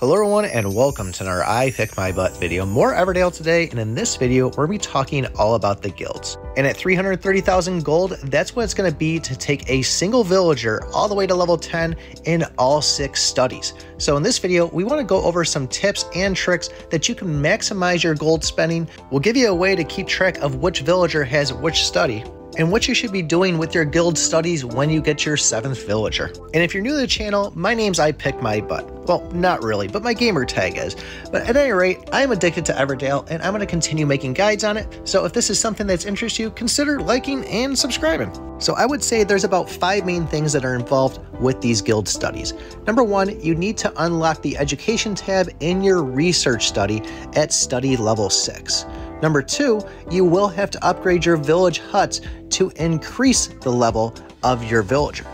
Hello everyone and welcome to our I Pick My Butt video. More Everdale today and in this video we're going to be talking all about the guilds. And at 330,000 gold that's what it's going to be to take a single villager all the way to level 10 in all 6 studies. So in this video we want to go over some tips and tricks that you can maximize your gold spending. We'll give you a way to keep track of which villager has which study and what you should be doing with your guild studies when you get your 7th villager. And if you're new to the channel, my name's I Pick My Butt. Well, not really, but my gamer tag is. But at any rate, I am addicted to Everdale and I'm going to continue making guides on it, so if this is something that's interests you, consider liking and subscribing. So I would say there's about five main things that are involved with these guild studies. Number one, you need to unlock the education tab in your research study at study level 6. Number two, you will have to upgrade your village huts to increase the level of your villager.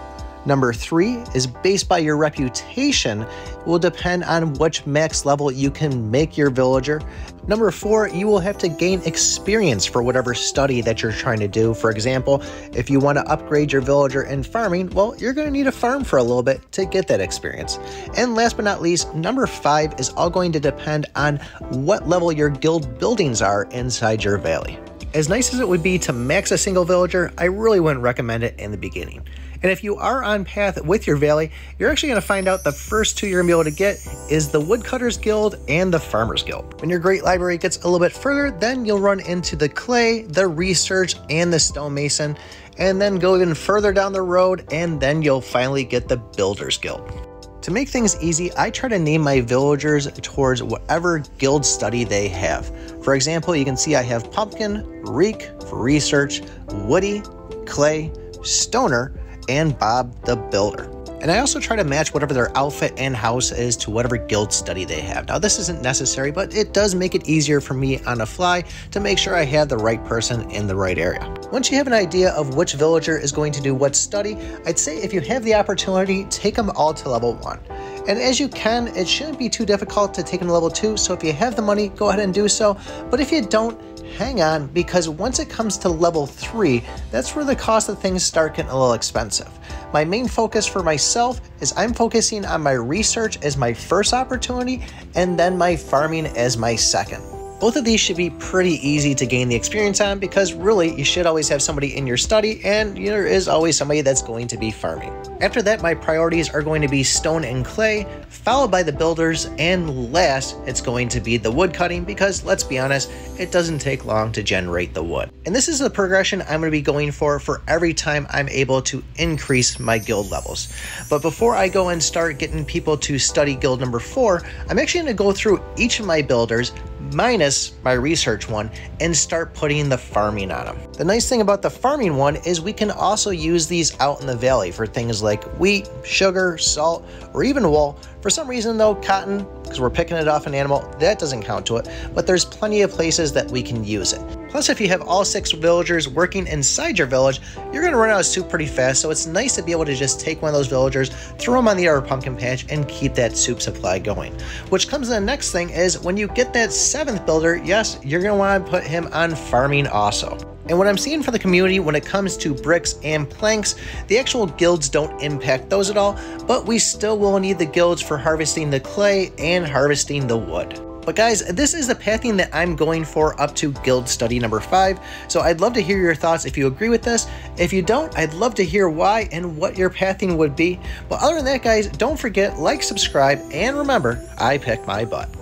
Number three is based by your reputation, it will depend on which max level you can make your villager. Number four, you will have to gain experience for whatever study that you're trying to do. For example, if you want to upgrade your villager in farming, well, you're going to need a farm for a little bit to get that experience. And last but not least, number five is all going to depend on what level your guild buildings are inside your valley. As nice as it would be to max a single villager, I really wouldn't recommend it in the beginning. And if you are on path with your valley, you're actually going to find out the first two you're going to be able to get is the Woodcutters Guild and the Farmers Guild. When your Great Library gets a little bit further, then you'll run into the Clay, the Research, and the Stonemason, and then go even further down the road, and then you'll finally get the Builders Guild. To make things easy, I try to name my villagers towards whatever guild study they have. For example, you can see I have Pumpkin, Reek for research, Woody, Clay, Stoner, and Bob the Builder. And I also try to match whatever their outfit and house is to whatever guild study they have. Now, this isn't necessary, but it does make it easier for me on the fly to make sure I have the right person in the right area. Once you have an idea of which villager is going to do what study, I'd say if you have the opportunity, take them all to level 1. And as you can, it shouldn't be too difficult to take them to level 2, so if you have the money, go ahead and do so. But if you don't, hang on because once it comes to level 3, that's where the cost of things start getting a little expensive. My main focus for myself is I'm focusing on my research as my first opportunity and then my farming as my second. Both of these should be pretty easy to gain the experience on because really you should always have somebody in your study and there is always somebody that's going to be farming. After that, my priorities are going to be stone and clay, followed by the builders, and last, it's going to be the wood cutting because let's be honest, it doesn't take long to generate the wood. And this is the progression I'm going to be going for for every time I'm able to increase my guild levels. But before I go and start getting people to study guild number four, I'm actually going to go through each of my builders, minus my research one and start putting the farming on them. The nice thing about the farming one is we can also use these out in the valley for things like wheat, sugar, salt, or even wool. For some reason though, cotton, because we're picking it off an animal, that doesn't count to it, but there's plenty of places that we can use it. Plus, if you have all six villagers working inside your village, you're going to run out of soup pretty fast, so it's nice to be able to just take one of those villagers, throw them on the other pumpkin patch, and keep that soup supply going. Which comes to the next thing is when you get that seventh builder, yes, you're going to want to put him on farming also. And what I'm seeing for the community when it comes to bricks and planks, the actual guilds don't impact those at all, but we still will need the guilds for harvesting the clay and harvesting the wood. But guys, this is the pathing that I'm going for up to guild study number five. So I'd love to hear your thoughts if you agree with this. If you don't, I'd love to hear why and what your pathing would be. But other than that, guys, don't forget, like, subscribe, and remember, I pick my butt.